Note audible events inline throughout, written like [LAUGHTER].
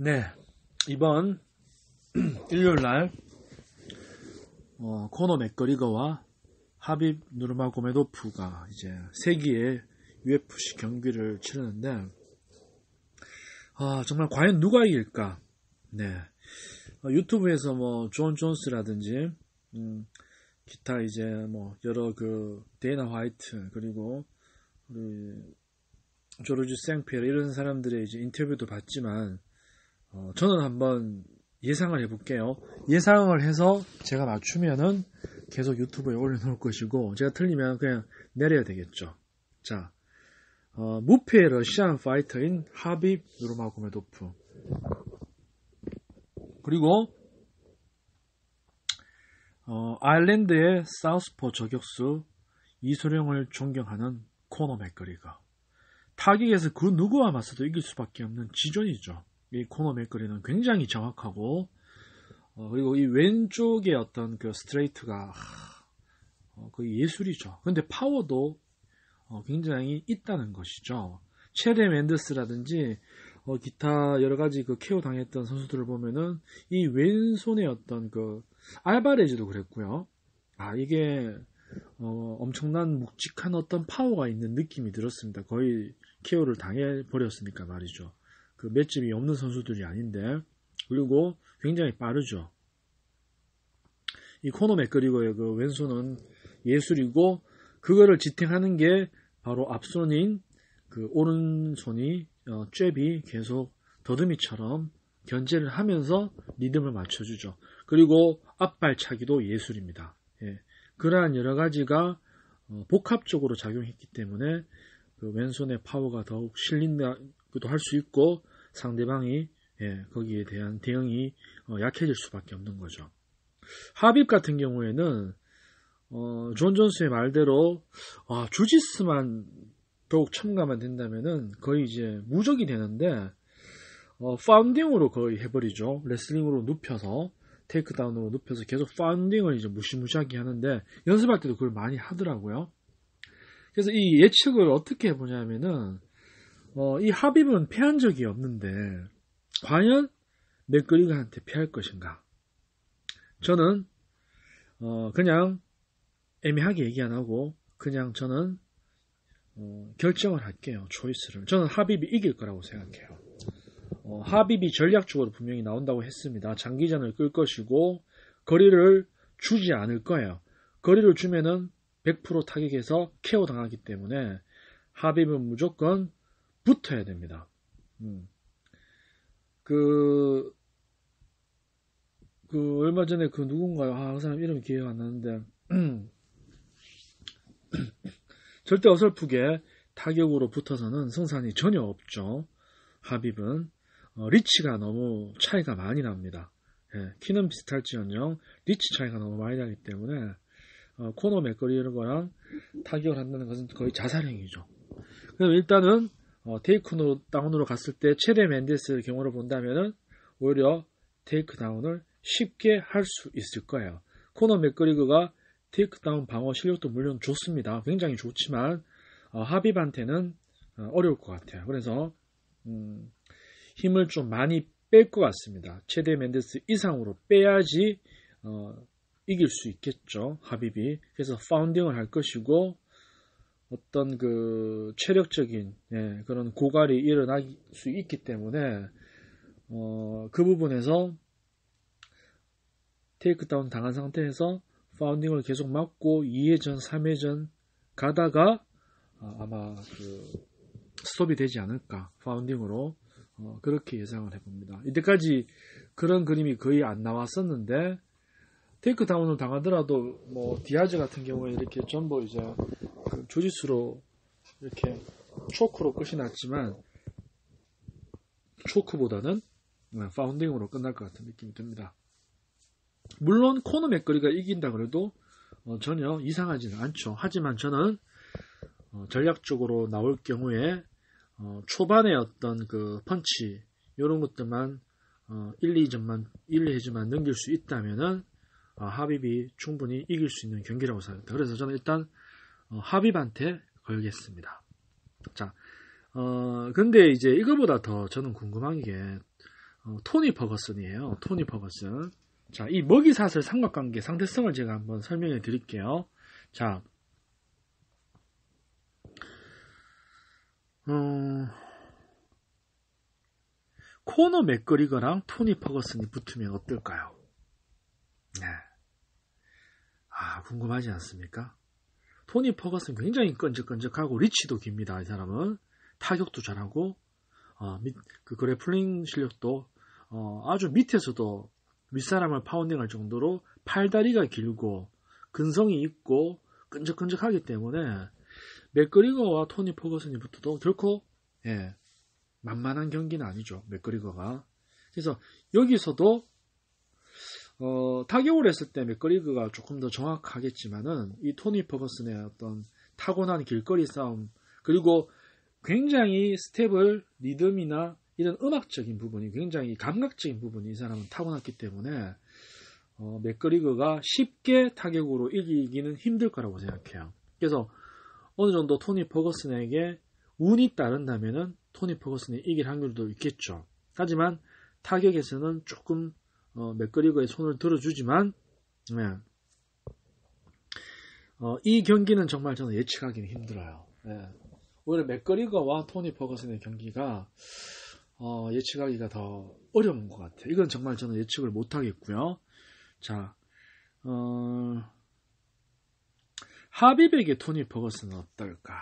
네, 이번 [CLEARS THROAT] 일요일 날 어, 코너 맥거리거와 하빕 누르마고메도프가 이제 세기의 UFC 경기를 치르는데 아, 정말 과연 누가 이길까? 네, 어, 유튜브에서 뭐 존 존스라든지 음, 기타 이제 뭐 여러 그 데이나 화이트 그리고 우리 조르주 생피에르 이런 사람들의 이제 인터뷰도 봤지만 어, 저는 한번 예상을 해볼게요. 예상을 해서 제가 맞추면은 계속 유튜브에 올려놓을 것이고 제가 틀리면 그냥 내려야 되겠죠. 자, 어, 무패 러시안 파이터인 하빕 누르마고메도프 그리고 어, 아일랜드의 사우스포 저격수 이소룡을 존경하는 코너 맥거리가 타격에서 그 누구와 맞서도 이길 수밖에 없는 지존이죠. 이 코너 맥거리는 굉장히 정확하고 어, 그리고 이 왼쪽의 어떤 그 스트레이트가 어, 그 예술이죠. 근데 파워도 어, 굉장히 있다는 것이죠. 채드 멘데스라든지 어, 기타 여러 가지 그 KO 당했던 선수들을 보면은 이 왼손의 어떤 그 알바레즈도 그랬고요. 아 이게 어, 엄청난 묵직한 어떤 파워가 있는 느낌이 들었습니다. 거의 케어를 당해 버렸으니까 말이죠. 그 맷집이 없는 선수들이 아닌데 그리고 굉장히 빠르죠. 이 코너 맥그리고의 그 왼손은 예술이고 그거를 지탱하는 게 바로 앞손인 그 오른손이 어, 잽이 계속 더듬이처럼 견제를 하면서 리듬을 맞춰주죠. 그리고 앞발차기도 예술입니다. 예. 그러한 여러 가지가 어, 복합적으로 작용했기 때문에 그 왼손의 파워가 더욱 실린다고도 할 수 있고 상대방이 예, 거기에 대한 대응이 어, 약해질 수밖에 없는 거죠. 하빕 같은 경우에는 어, 존 존스의 말대로 아, 주짓수만 더욱 첨가만 된다면은 거의 이제 무적이 되는데 어, 파운딩으로 거의 해버리죠. 레슬링으로 눕혀서 테이크다운으로 눕혀서 계속 파운딩을 이제 무시무시하게 하는데 연습할 때도 그걸 많이 하더라고요. 그래서 이 예측을 어떻게 해보냐면은 어, 이 하빕은 패한 적이 없는데 과연 맥그리가한테 패할 것인가? 저는 어, 그냥 애매하게 얘기 안 하고 그냥 저는 어, 결정을 할게요. 초이스를. 저는 하빕이 이길 거라고 생각해요. 어, 하빕이 전략적으로 분명히 나온다고 했습니다. 장기전을 끌 것이고 거리를 주지 않을 거예요. 거리를 주면은 100% 타격에서 케어 당하기 때문에 하빕은 무조건 붙어야 됩니다. 음. 그, 그, 얼마 전에 그 누군가요? 아, 그 사람 이름이 기억 안 나는데, [CLEARS THROAT] 절대 어설프게 타격으로 붙어서는 승산이 전혀 없죠. 하빕은. 어, 리치가 너무 차이가 많이 납니다. 예, 키는 비슷할지언정 리치 차이가 너무 많이 나기 때문에 어, 코너 맥그리거 이런 거랑 타격을 한다는 것은 거의 자살행위죠. 그래서 일단은 어, takedown으로 갔을 때 채드 멘데스의 경우를 본다면은 오히려 테이크 다운을 쉽게 할 수 있을 거예요. 코너 맥거리그가 테이크 다운 방어 실력도 물론 좋습니다. 굉장히 좋지만 어, 하빕한테는 어, 어려울 것 같아요. 그래서 음, 힘을 좀 많이 뺄 것 같습니다. 최대 맨데스 이상으로 빼야지 어, 이길 수 있겠죠. 하빕이. 그래서 파운딩을 할 것이고 어떤 그 체력적인 예, 그런 고갈이 일어날 수 있기 때문에 어, 그 부분에서 takedown 당한 상태에서 pounding을 계속 맞고 2회전, 3회전 가다가 어, 아마 그 스톱이 되지 않을까 pounding으로 어, 그렇게 예상을 해봅니다. 이때까지 그런 그림이 거의 안 나왔었는데 takedown을 당하더라도 뭐 디아즈 같은 경우에 이렇게 전부 이제 그 조지수로 이렇게 초크로 끝이 났지만 초크보다는 파운딩으로 끝날 것 같은 느낌이 듭니다. 물론 코너 맥거리가 이긴다 그래도 어, 전혀 이상하지는 않죠. 하지만 저는 어, 전략적으로 나올 경우에 어, 초반에 어떤 그 펀치 이런 것들만 1, 2점만 1, 2점만 넘길 수 있다면은 어, 하빕이 충분히 이길 수 있는 경기라고 생각합니다. 그래서 저는 일단 어, 하빕한테 걸겠습니다. 자, 어, 근데 이제 이거보다 더 저는 궁금한 게 어, 토니 퍼거슨이에요. 토니 퍼거슨. 자, 이 먹이사슬 삼각관계 상대성을 제가 한번 설명해 드릴게요. 자, 어, 코너 맥거리거랑 토니 퍼거슨이 붙으면 어떨까요? 네. 아, 궁금하지 않습니까? 토니 퍼거슨 굉장히 끈적끈적하고 리치도 깁니다. 이 사람은 타격도 잘하고 어, 그 그래플링 실력도 어, 아주 밑에서도 윗사람을 파운딩할 정도로 팔다리가 길고 근성이 있고 끈적끈적하기 때문에 맥그리거와 토니 포거슨이 붙어도 결코 예, 만만한 경기는 아니죠. 맥그리거가. 그래서 여기서도 어, 타격을 했을 때 맥그리거가 조금 더 정확하겠지만은 이 토니 퍼거슨의 어떤 타고난 길거리 싸움 그리고 굉장히 스텝을 리듬이나 이런 음악적인 부분이 굉장히 감각적인 부분이 이 사람은 타고났기 때문에 어, 맥그리거가 쉽게 타격으로 이기기는 힘들 거라고 생각해요. 그래서 어느 정도 토니 퍼거슨에게 운이 따른다면은 토니 퍼거슨이 이길 확률도 있겠죠. 하지만 타격에서는 조금 어, 맥그리거의 손을 들어주지만 네. 어, 이 경기는 정말 저는 예측하기는 힘들어요. 네. 오히려 맥거리거와 토니 퍼거슨의 경기가 어, 예측하기가 더 어려운 것 같아요. 이건 정말 저는 예측을 못하겠고요. 자, 어, 하비백의 토니 퍼거슨은 어떨까?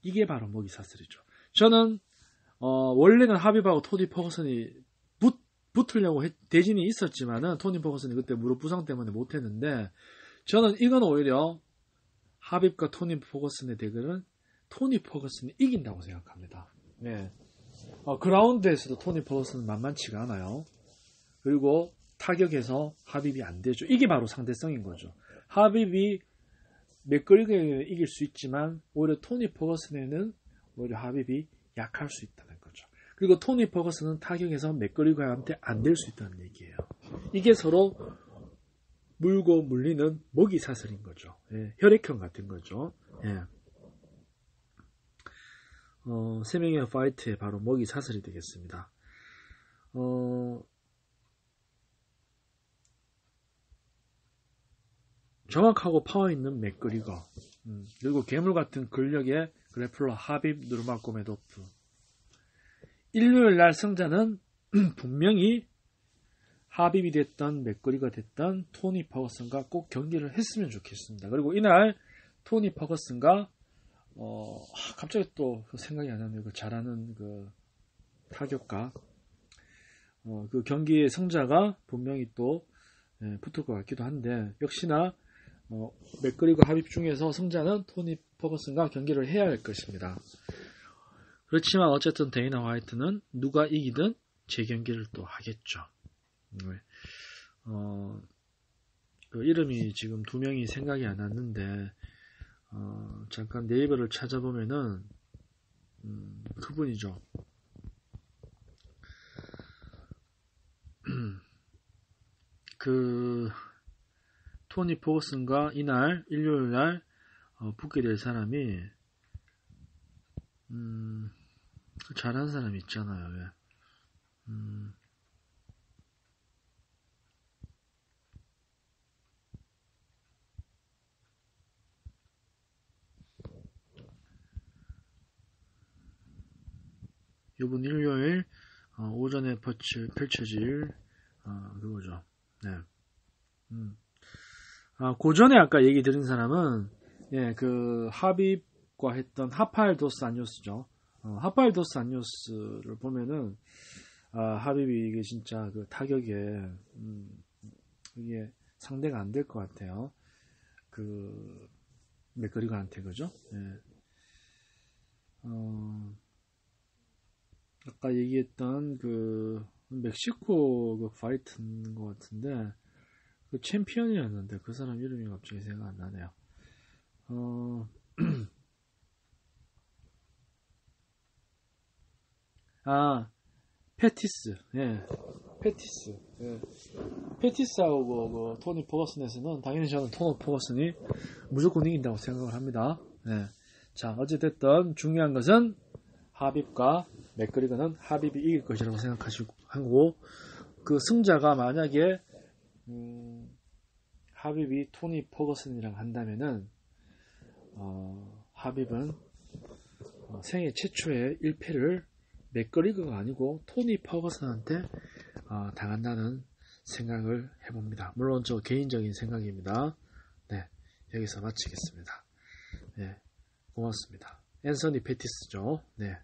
이게 바로 먹이 사슬이죠. 저는 어, 원래는 하비하고 토니 퍼거슨이 붙, 붙으려고 했, 대진이 있었지만은 토니 퍼거슨이 그때 무릎 부상 때문에 못했는데 저는 이건 오히려 하빕과 토니 포거슨의 대결은 토니 포거슨이 이긴다고 생각합니다. 네. 어, 그라운드에서도 토니 포거슨은 만만치가 않아요. 그리고 타격에서 하빕이 안 되죠. 이게 바로 상대성인 거죠. 하빕이 맥거리그에 이길 수 있지만 오히려 토니 포거슨에는 오히려 하빕이 약할 수 거죠. 그리고 토니 포거슨은 타격에서 맥거리그한테 안 될 수 있다는 얘기예요. 이게 서로 물고 물리는 먹이 사슬인 거죠. 예, 혈액형 같은 거죠. 예. 어, 세 명의 파이터의 바로 먹이 사슬이 되겠습니다. 어, 정확하고 파워 있는 맥그리거 음, 그리고 괴물 같은 근력의 grappler 하빕 누르마고메도프 일요일 날 승자는 [CLEARS THROAT] 분명히 하빕이 됐던 맥그리거가 됐던 토니 퍼거슨과 꼭 경기를 했으면 좋겠습니다. 그리고 이날 토니 퍼거슨과 어, 갑자기 또그 생각이 안 나네요. 그 잘하는 그 타격가 어, 그 경기의 승자가 분명히 또 예, 붙을 것 같기도 한데 역시나 어, 맥거리과 합입 중에서 승자는 토니 퍼거슨과 경기를 해야 할 것입니다. 그렇지만 어쨌든 데이나 화이트는 누가 이기든 재경기를 또 하겠죠. 네. 어, 그 이름이 지금 두 명이 생각이 안 났는데, 어, 잠깐 네이버를 찾아보면은, 음, 그분이죠. [CLEARS THROAT] 그, 토니 포거슨과 이날, 일요일 날, 어, 붙게 될 사람이, 음, 그 잘하는 사람이 있잖아요. 왜. 음, 이번 일요일 어, 오전에 펼칠, 펼쳐질 어, 그거죠. 네. 음. 아, 고전에 아까 얘기 드린 사람은 예, 그 하빕과 했던 하팔 도스 안요스죠. 어, 하팔 도스 안요스를 보면은 아, 하빕이 이게 진짜 그 타격에 음, 이게 상대가 안 될 것 같아요. 그 맥거리건한테 그죠? 예. 어, 아까 얘기했던 그 멕시코 그 파이트인 것 같은데 그 챔피언이었는데 그 사람 이름이 갑자기 생각 안 나네요. 어, 아 페티스, 예, 페티스, 예. 페티스하고 그 토니 퍼거슨에서는 당연히 저는 토니 퍼거슨이 무조건 이긴다고 생각을 합니다. 예. 자 어찌됐든 중요한 것은 하빕과 맥그리거는 하빕이 이길 것이라고 생각하시고 하고 그 승자가 만약에 음, 하빕이 토니 퍼거슨이랑 한다면은 어, 하빕은 어, 생애 최초의 1패를 맥거리거가 아니고 토니 퍼거슨한테 어, 당한다는 생각을 해봅니다. 물론 저 개인적인 생각입니다. 네, 여기서 마치겠습니다. 네, 고맙습니다. 앤서니 페티스죠. 네.